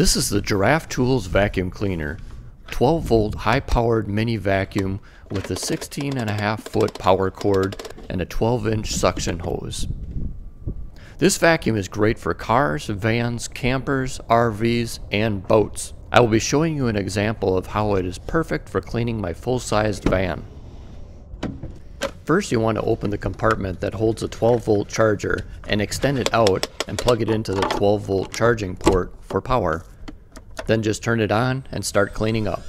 This is the Giraffe Tools vacuum cleaner. 12 volt high powered mini vacuum with a 16 and a half foot power cord and a 12 inch suction hose. This vacuum is great for cars, vans, campers, RVs, and boats. I will be showing you an example of how it is perfect for cleaning my full-sized van. First you want to open the compartment that holds a 12 volt charger and extend it out and plug it into the 12 volt charging port for power. Then just turn it on and start cleaning up.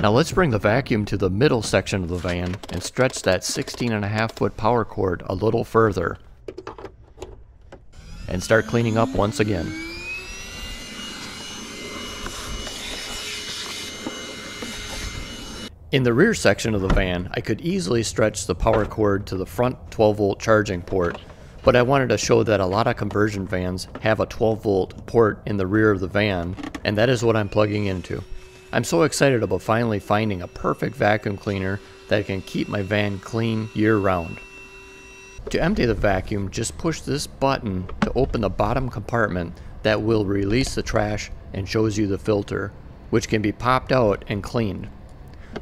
Now let's bring the vacuum to the middle section of the van and stretch that 16 and a half foot power cord a little further. And start cleaning up once again. In the rear section of the van, I could easily stretch the power cord to the front 12 volt charging port, but I wanted to show that a lot of conversion vans have a 12 volt port in the rear of the van, and that is what I'm plugging into. I'm so excited about finally finding a perfect vacuum cleaner that can keep my van clean year round. To empty the vacuum, just push this button to open the bottom compartment that will release the trash and shows you the filter, which can be popped out and cleaned.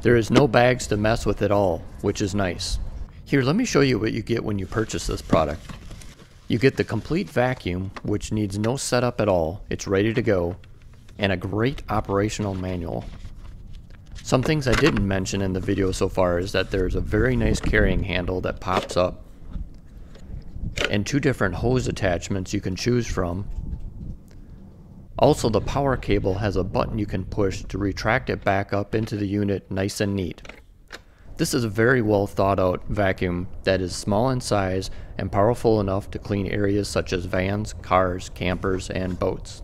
There is no bags to mess with at all, which is nice. Here, let me show you what you get when you purchase this product. You get the complete vacuum, which needs no setup at all, it's ready to go, and a great operational manual. Some things I didn't mention in the video so far is that there's a very nice carrying handle that pops up and two different hose attachments you can choose from. Also the power cable has a button you can push to retract it back up into the unit nice and neat. This is a very well thought out vacuum that is small in size and powerful enough to clean areas such as vans, cars, campers, and boats.